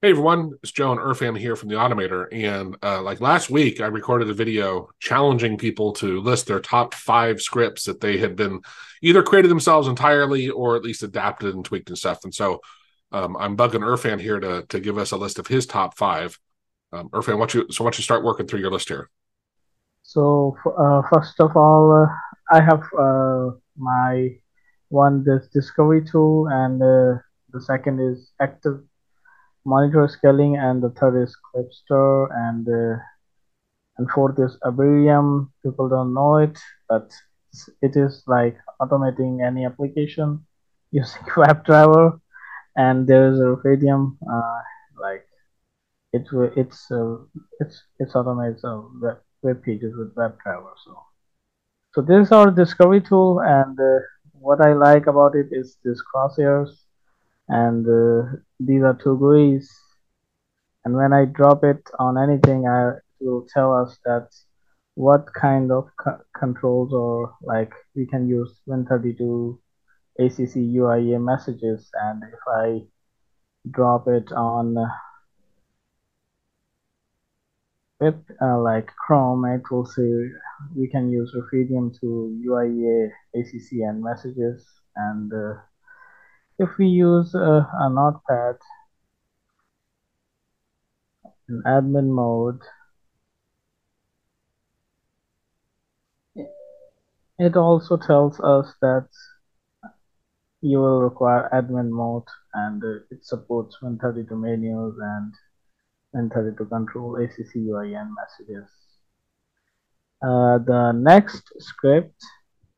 Hey everyone, it's Joe and Irfan here from the Automator. And uh, like last week, I recorded a video challenging people to list their top five scripts that they had been either created themselves entirely or at least adapted and tweaked and stuff. And so um, I'm bugging Irfan here to to give us a list of his top five. Um, Irfan, why you so why don't you start working through your list here? So uh, first of all, uh, I have uh, my one this discovery tool, and uh, the second is active monitor scaling and the third is Clipster and uh, and fourth is Abberium. People don't know it, but it is like automating any application using WebDriver. And there is a Rufaydium, uh, like it it's uh, it's it's automates uh, web, web pages with WebDriver. So so this is our discovery tool, and uh, what I like about it is this crosshairs and uh, these are two GUIs and when I drop it on anything I, it will tell us that what kind of co controls or like we can use Win32 ACC UIA messages. And if I drop it on web uh, like Chrome it will say we can use Rufaydium to UIA ACC and messages. And uh, if we use uh, a notepad in admin mode it also tells us that you will require admin mode and uh, it supports Win32 menus and Win32 control ACC UIN messages. Uh, the next script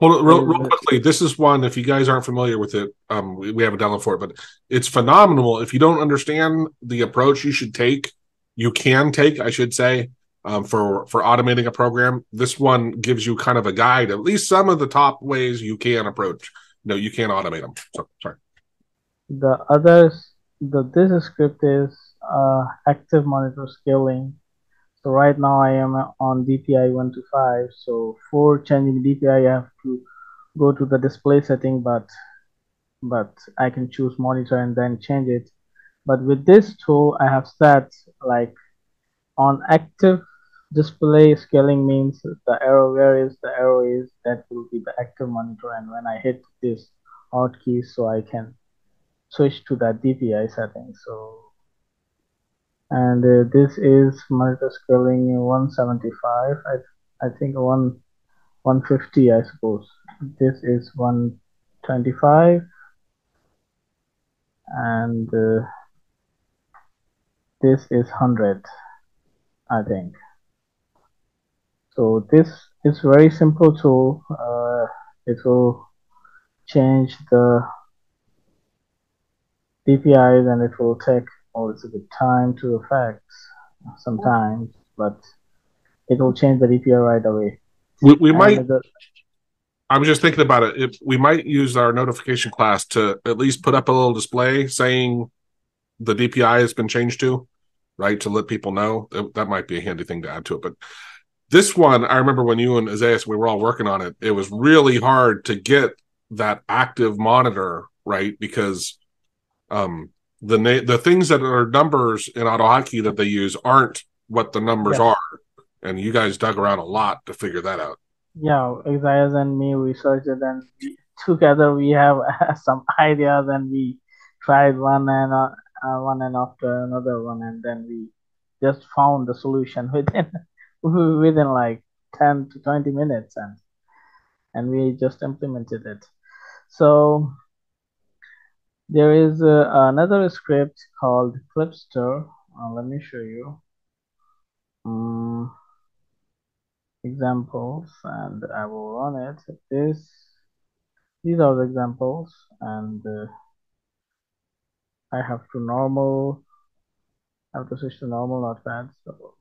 Hold real, real quickly. This is one. If you guys aren't familiar with it, um, we, we have a download for it, but it's phenomenal. If you don't understand the approach you should take, you can take, I should say, um, for for automating a program. This one gives you kind of a guide, at least some of the top ways you can approach. No, you can't automate them. So sorry. The others, the this script is uh, active monitor scaling so right now I am on DPI 125. So for changing DPI, I have to go to the display setting, but but I can choose monitor and then change it. But with this tool, I have set like on active display scaling means the arrow where is the arrow is that will be the active monitor and when I hit this hotkey so I can switch to that DPI setting. So and uh, this is multi-scaling 175 I, I think 1 150 I suppose. This is 125 and uh, this is 100 I think. So this is very simple tool. Uh, it will change the DPIs and it will take or it's a good time to affect sometimes, but it will change the DPI right away. We, we might. The, I was just thinking about it. If we might use our notification class to at least put up a little display saying the DPI has been changed to, right? To let people know that, that might be a handy thing to add to it. But this one, I remember when you and Isaiah we were all working on it. It was really hard to get that active monitor right because um the na- the things that are numbers in AutoHotkey that they use aren't what the numbers yeah. are, and you guys dug around a lot to figure that out. Yeah, Isaiah and me researched it, and we, together we have some ideas, and we tried one and uh, uh, one and after another one, and then we just found the solution within within like ten to twenty minutes, and and we just implemented it. So there is uh, another script called Clipster. Uh, let me show you um, examples and I will run it. This, these are the examples and uh, I have to normal, I have to switch to normal notepad. So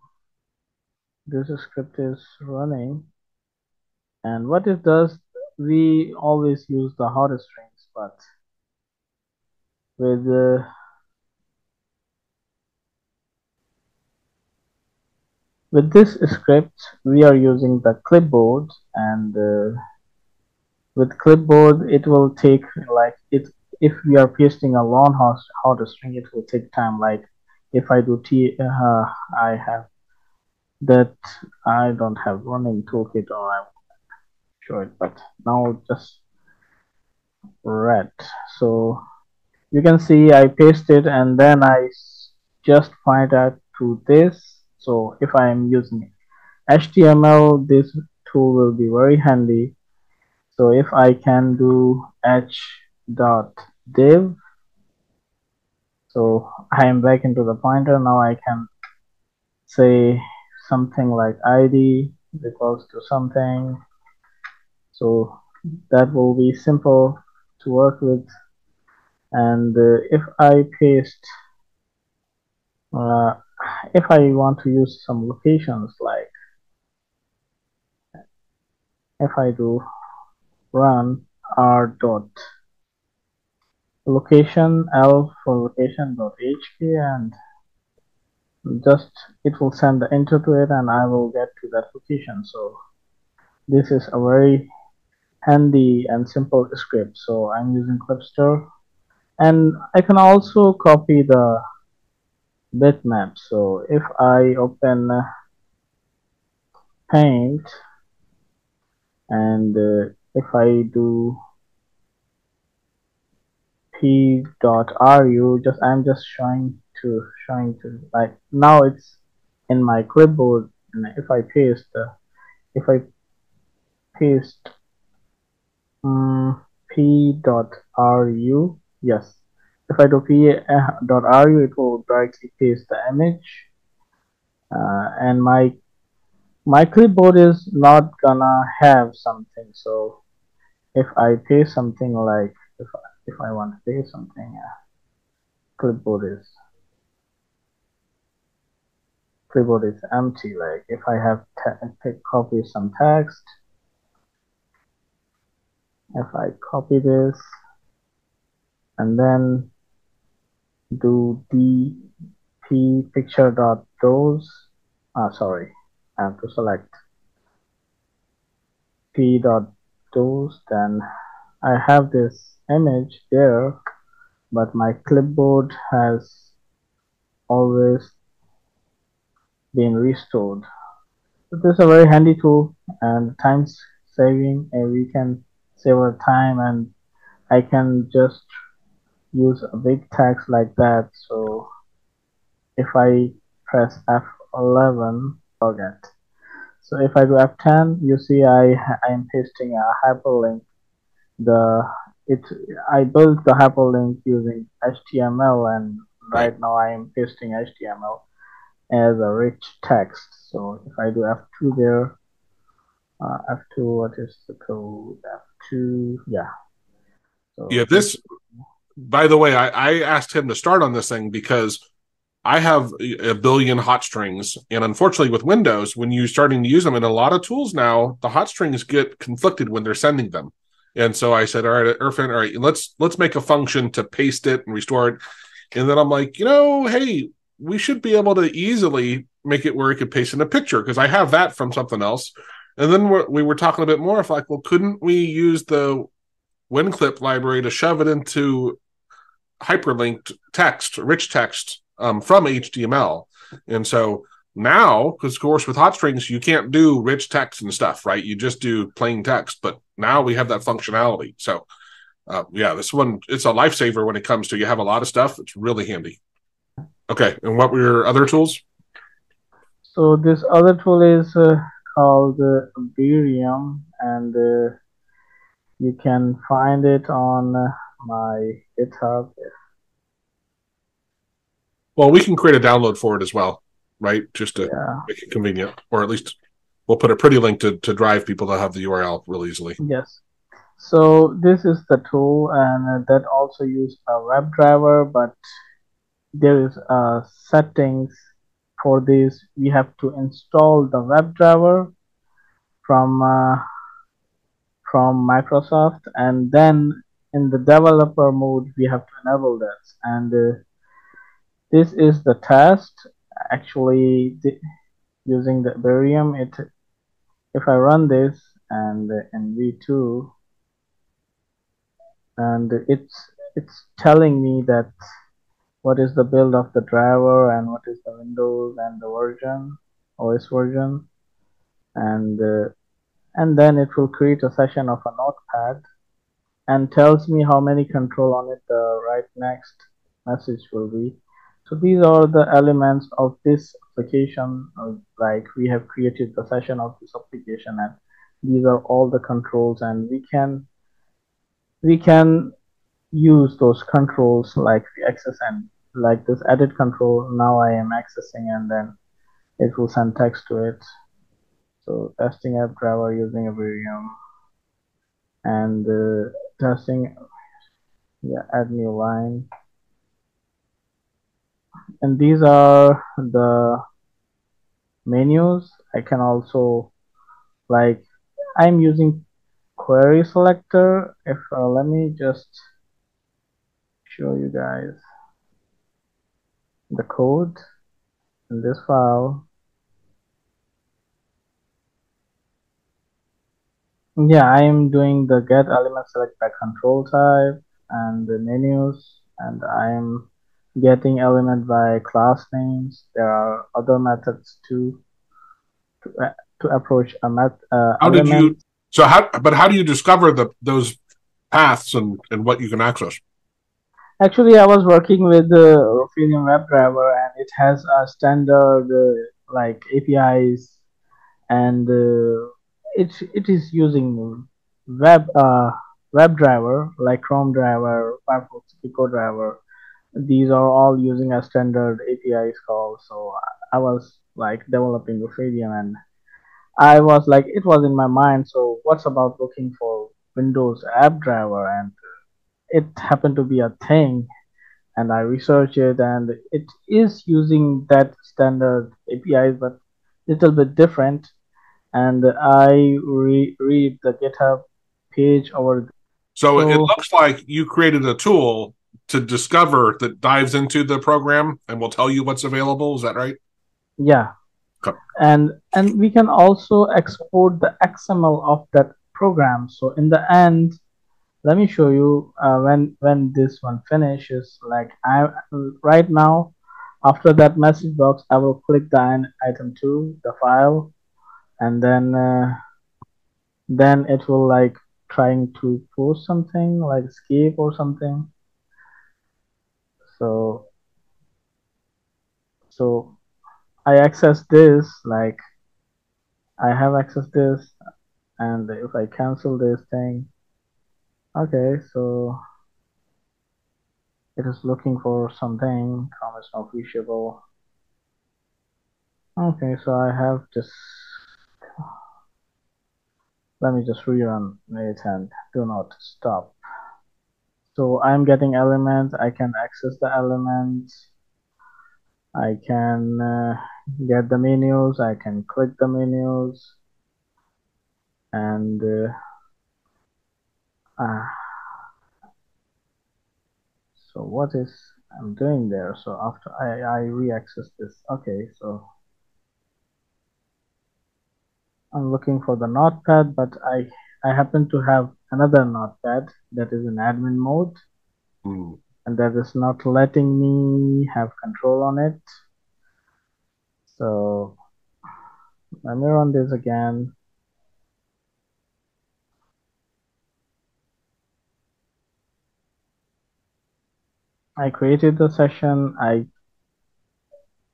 this script is running and what it does, we always use the hot strings, but with uh, with this script we are using the clipboard and uh, with clipboard it will take like it if we are pasting a long hot string it will take time like if I do T, uh, I have that I don't have running toolkit or I'm sure it, but now just red. So you can see I paste it and then I just point out to this. So if I am using HTML, this tool will be very handy. So if I can do h dot div, so I am back into the pointer. Now I can say something like id equals to something. So that will be simple to work with. And uh, if I paste, uh, if I want to use some locations like if I do run r dot location l for location dot hk and just it will send the enter to it and I will get to that location. So this is a very handy and simple script. So I'm using Clipster and I can also copy the bitmap so if I open uh, paint and uh, if I do p.ru just I'm just showing to showing to like now it's in my clipboard. And if I paste uh, if I paste um, p.ru yes. If I do p.ru it will directly paste the image. Uh, and my my clipboard is not gonna have something. So if I paste something like if I, if I want to paste something uh, clipboard is clipboard is empty. Like if I have copy some text. If I copy this and then do dp picture dot those. Ah sorry. I have to select p dot those. Then I have this image there but my clipboard has always been restored. This is a very handy tool and time saving and we can save our time and I can just use a big text like that so if I press F11 forget so if I do F10 you see I I am pasting a hyperlink the it I built the hyperlink using HTML and right now I am pasting HTML as a rich text. So if I do F2 there, uh, F2, what is the code? F2, yeah. So yeah, this, by the way, I, I asked him to start on this thing because I have a billion hot strings. And unfortunately, with Windows, when you're starting to use them in a lot of tools now, the hot strings get conflicted when they're sending them. And so I said, all right, Irfan, all right, let's let's make a function to paste it and restore it. And then I'm like, you know, hey, we should be able to easily make it where we could paste in a picture because I have that from something else. And then we're, we were talking a bit more of like, well, couldn't we use the WinClip library to shove it into hyperlinked text, rich text um, from HTML? And so now, because of course with hot strings you can't do rich text and stuff, right? You just do plain text. But now we have that functionality. So uh, yeah, this one it's a lifesaver when it comes to you have a lot of stuff. It's really handy. Okay, and what were your other tools? So this other tool is uh, called uh, and uh, you can find it on uh, my GitHub. Well, we can create a download for it as well, right? Just to yeah. make it convenient, or at least we'll put a pretty link to, to drive people to have the URL really easily. Yes. So this is the tool, and that also use a web driver, but there is uh, settings for this we have to install the web driver from uh, from Microsoft and then in the developer mode we have to enable this and uh, this is the test. Actually using the Berium it if I run this and in v2 and it's it's telling me that what is the build of the driver and what is the Windows and the version, OS version, and uh, and then it will create a session of a notepad and tells me how many control on it the right next message will be. So these are the elements of this application. Uh, like we have created the session of this application and these are all the controls and we can we can use those controls like the access and like this edit control now I am accessing and then it will send text to it so testing app driver using Abberium and uh, testing yeah add new line. And these are the menus. I can also like I'm using query selector. If uh, let me just show you guys the code in this file yeah I am doing the get element select by control type and the menus and I am getting element by class names there are other methods too to, uh, to approach a met uh, how element. did you so how but how do you discover the those paths and and what you can access Actually, I was working with the Rufaydium WebDriver, and it has a standard uh, like APIs, and uh, it it is using web uh, WebDriver like Chrome driver, Firefox Gecko driver. These are all using a standard APIs call. So I was like developing Rufaydium, and I was like it was in my mind. So what's about looking for Windows app driver and it happened to be a thing and I researched it and it is using that standard APIs but little bit different and I re- read the GitHub page over so, so it looks like you created a tool to discover that dives into the program and will tell you what's available is that right? Yeah. Okay. and and we can also export the XML of that program. So in the end let me show you uh, when when this one finishes. Like I right now after that message box I will click the item 2 the file and then uh, then it will like trying to post something like escape or something so so I access this like I have access this and if I cancel this thing Okay, so it is looking for something. Comments not reachable. Okay, so I have just let me just rerun it and do not stop. So I'm getting elements. I can access the elements. I can uh, get the menus. I can click the menus and uh, uh, so what is I'm doing there so after I, I re-access this okay so I'm looking for the notepad but I I happen to have another notepad that is in admin mode mm. and that is not letting me have control on it so let me run this again I created the session. I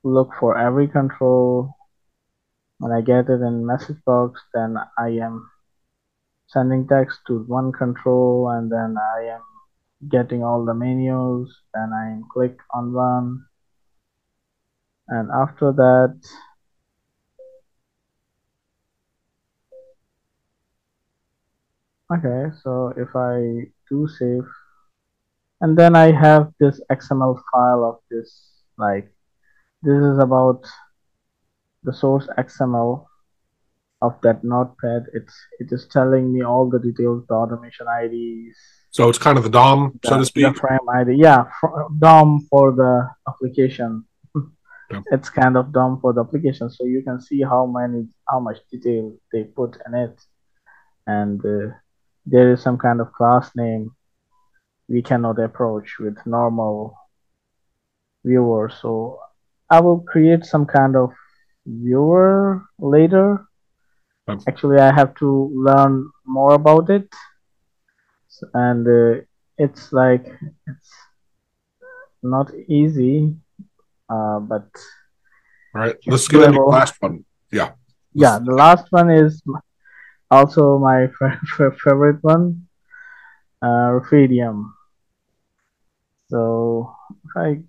look for every control. When I get it in message box, then I am sending text to one control and then I am getting all the menus. Then I click on one. And after that, okay, so if I do save and then I have this XML file of this like this is about the source XML of that notepad. It's it is telling me all the details the automation IDs so it's kind of the DOM the, so to speak? the frame ID yeah DOM for the application. Yeah. it's kind of DOM for the application so you can see how many how much detail they put in it. And uh, there is some kind of class name we cannot approach with normal viewers. So I will create some kind of viewer later. Um, Actually, I have to learn more about it, and uh, it's like it's not easy, uh, but all right, let's get into the last one. Yeah. yeah, the last one is also my favorite one, uh, Rufaydium. So if I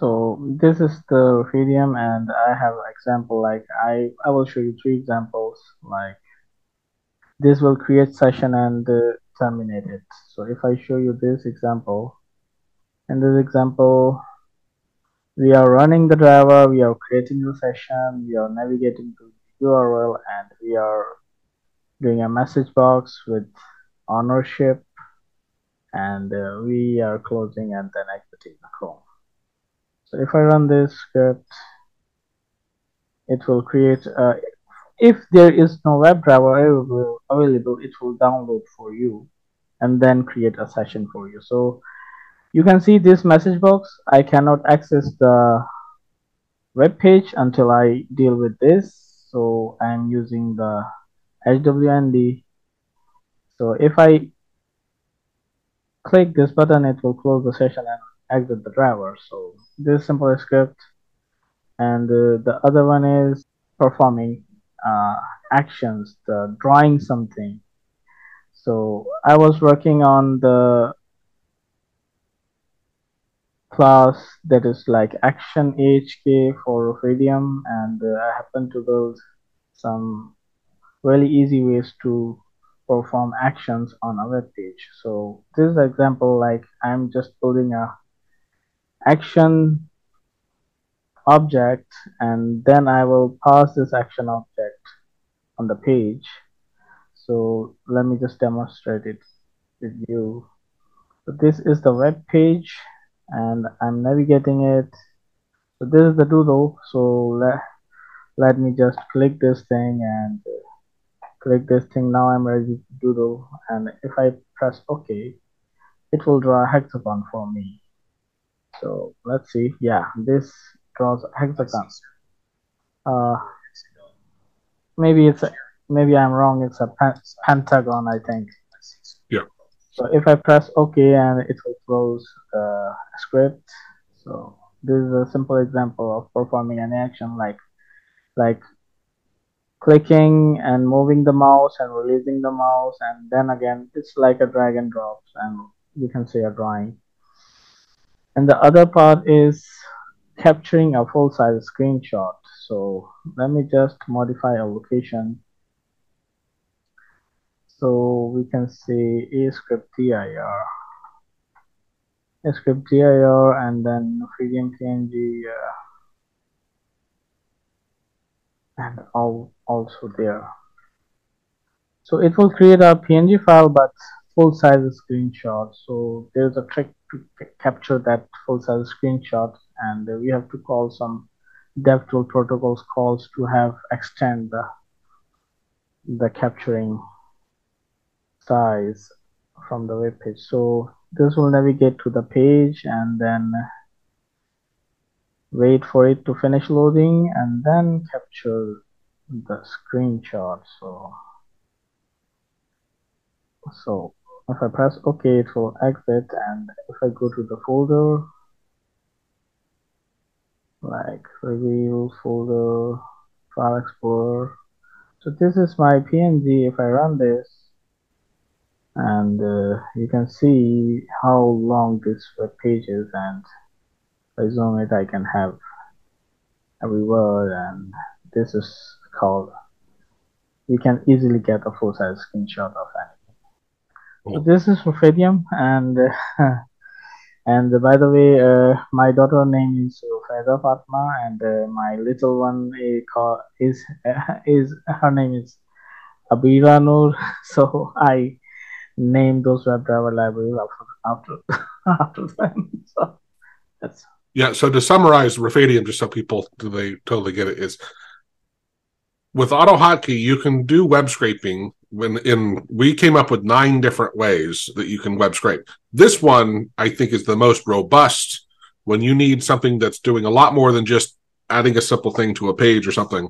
so this is the Rufaydium and I have example like I I will show you three examples like this will create session and uh, terminate it. So if I show you this example, in this example, we are running the driver, we are creating the session, we are navigating to URL, and we are doing a message box with ownership, and uh, we are closing and then exiting the Chrome. So if I run this script, it will create, uh, if there is no WebDriver available, available, it will download for you and then create a session for you. So you can see this message box. I cannot access the web page until I deal with this. So I'm using the HWND. So if I click this button, it will close the session and exit the driver. So this simple script. And uh, the other one is performing uh, actions, the drawing something. So I was working on the class that is like action AHK for Rufaydium and uh, I happen to build some really easy ways to perform actions on a web page. So this example like I'm just building a action object and then I will pass this action object on the page. So let me just demonstrate it with you. So this is the web page and I'm navigating it. So this is the doodle. So let, let me just click this thing and uh, click this thing. Now I'm ready to doodle. And if I press OK, it will draw a hexagon for me. So let's see. Yeah, this draws a hexagon. Uh, maybe it's a, maybe I'm wrong. It's a pentagon, I think. Yeah. So if I press OK and it will close the script. So this is a simple example of performing an action like like clicking and moving the mouse and releasing the mouse and then again it's like a drag and drop and you can see a drawing. And the other part is capturing a full size screenshot. So let me just modify a location. So we can say a script dir a script dir and then freedom png uh, and all also there. So it will create a png file but full size screenshot. So there's a trick to capture that full size screenshot and we have to call some devtool protocols calls to have extend the the capturing size from the web page. So this will navigate to the page and then wait for it to finish loading and then capture the screenshot. So so if I press OK it will exit and if I go to the folder like review folder file explorer. So this is my png if I run this and uh, you can see how long this web page is and I zoom it I can have every word and this is called you can easily get a full size screenshot of so this is Rufaydium and uh, and by the way uh, my daughter name is Rufeda Fatma and uh, my little one is, is is her name is Abira Noor so I name those WebDriver libraries after after after them. So that's Yeah. So to summarize Rufaydium, just so people do they totally get it, is with AutoHotkey, you can do web scraping when in we came up with nine different ways that you can web scrape. This one I think is the most robust when you need something that's doing a lot more than just adding a simple thing to a page or something.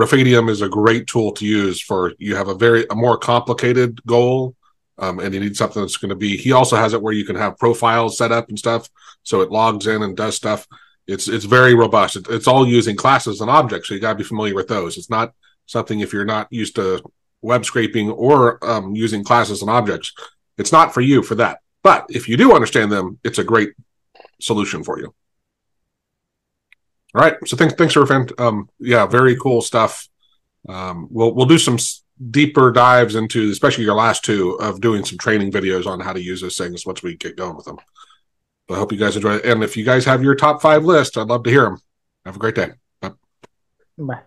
Rufaydium is a great tool to use for you have a very a more complicated goal um, and you need something that's going to be. He also has it where you can have profiles set up and stuff, so it logs in and does stuff. It's it's very robust. It, it's all using classes and objects, so you got to be familiar with those. It's not something if you're not used to web scraping or um, using classes and objects, it's not for you for that. But if you do understand them, it's a great solution for you. All right. So thanks, thanks, Irfan. Um, yeah, very cool stuff. Um, we'll we'll do some deeper dives into, especially your last two, of doing some training videos on how to use those things once we get going with them. But I hope you guys enjoy it. And if you guys have your top five list, I'd love to hear them. Have a great day. Bye. Bye.